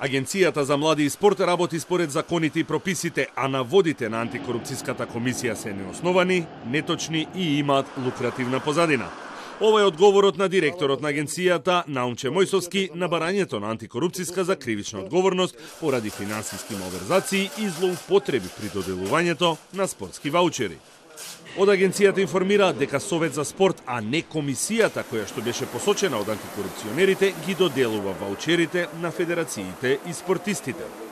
Агенцијата за млади и спорт работи според законите и прописите, а наводите на антикорупцијската комисија се неосновани, неточни и имаат лукративна позадина. Ова е одговорот на директорот на агенцијата Наумче Мојсовски на барањето на антикорупцијска за кривична одговорност поради финансиски малверзации и злоупотреби при доделувањето на спортски ваучери. Од агенцијата информира дека Совет за спорт, а не комисијата која што беше посочена од антикорупционерите, ги доделува ваучерите на федерациите и спортистите.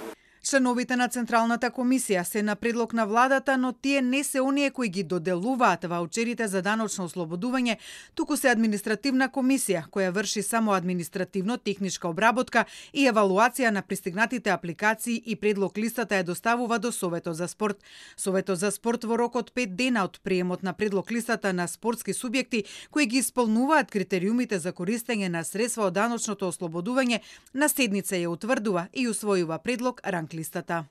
Членовите на Централната комисија се на предлог на владата, но тие не се оние кои ги доделуваат ваучерите за даночно ослободување, туку се административна комисија која врши само административно-техничка обработка и евалуација на пристигнатите апликации и предлог листата ја доставува до Советот за спорт. Советот за спорт во рок од 5 дена од приемот на предлог листата на спортски субјекти кои ги исполнуваат критериумите за користење на средства од даночното ослободување, на седница ја утврдува и усвојува предлог ранг листата.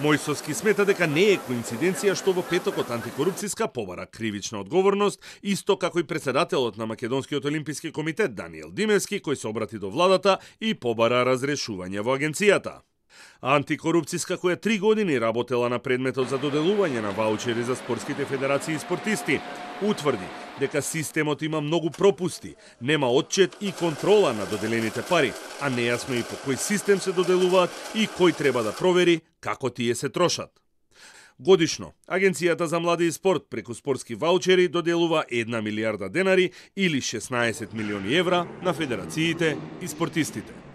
Мојсовски смета дека не е коинциденција што во петокот антикорупцијска побара кривична одговорност, исто како и председателот на Македонскиот олимписки комитет Даниел Димевски, кој се обрати до владата и побара разрешување во агенцијата. Антикорупцијска која три години работела на предметот за доделување на ваучери за спортските федерации и спортисти, утврди дека системот има многу пропусти, нема отчет и контрола на доделените пари, а нејасно и по кој систем се доделуваат и кој треба да провери како тие се трошат. Годишно, Агенцијата за млади и спорт преку спортски ваучери доделува 1 милиарда денари или 16 милиони евра на федерациите и спортистите.